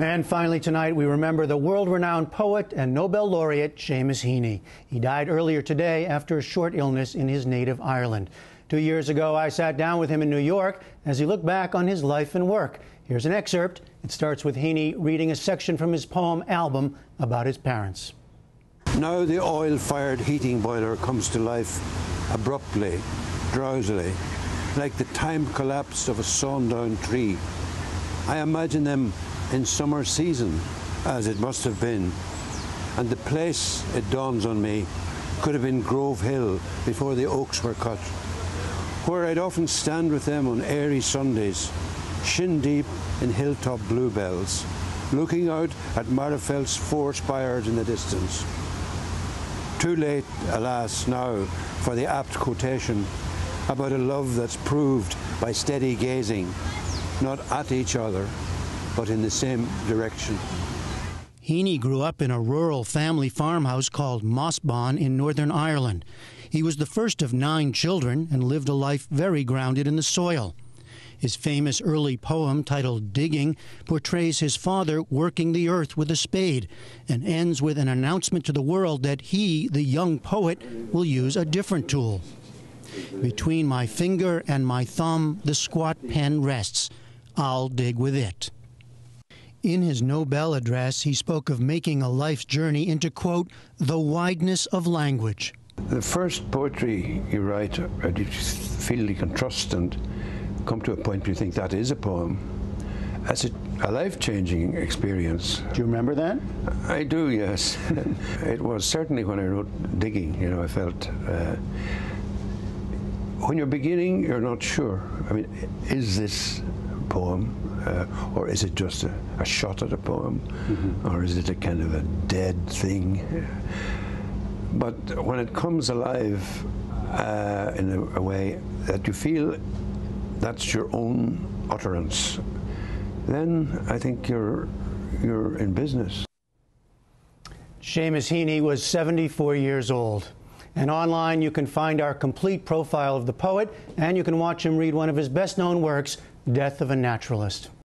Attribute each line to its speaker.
Speaker 1: And finally, tonight, we remember the world renowned poet and Nobel laureate Seamus Heaney. He died earlier today after a short illness in his native Ireland. Two years ago, I sat down with him in New York as he looked back on his life and work. Here's an excerpt. It starts with Heaney reading a section from his poem album about his parents.
Speaker 2: Now the oil fired heating boiler comes to life abruptly, drowsily, like the time collapse of a sawn down tree. I imagine them in summer season, as it must have been. And the place, it dawns on me, could have been Grove Hill before the oaks were cut, where I'd often stand with them on airy Sundays, shin deep in hilltop bluebells, looking out at Magherafelt's four spires in the distance. Too late, alas, now for the apt quotation about a love that's proved by steady gazing, not at each other, but in the same direction.
Speaker 1: Heaney grew up in a rural family farmhouse called Mossbawn in Northern Ireland. He was the first of nine children and lived a life very grounded in the soil. His famous early poem, titled Digging, portrays his father working the earth with a spade and ends with an announcement to the world that he, the young poet, will use a different tool. Between my finger and my thumb, the squat pen rests. I'll dig with it. In his Nobel address, he spoke of making a life's journey into, quote, the wideness of language.
Speaker 2: The first poetry you write, uh, you feel you can trust and come to a point where you think that is a poem. As a, a life changing experience.
Speaker 1: Do you remember that?
Speaker 2: I do, yes. it was certainly when I wrote Digging, you know, I felt. Uh, when you're beginning, you're not sure. I mean, is this poem, uh, or is it just a, a, shot at a poem, mm-hmm. or is it a kind of a dead thing? But when it comes alive uh, in a, a, way that you feel that's your own utterance, then I think you're you're in business.
Speaker 1: Seamus Heaney was 74 years old. And online, you can find our complete profile of the poet, and you can watch him read one of his best known works, Death of a Naturalist.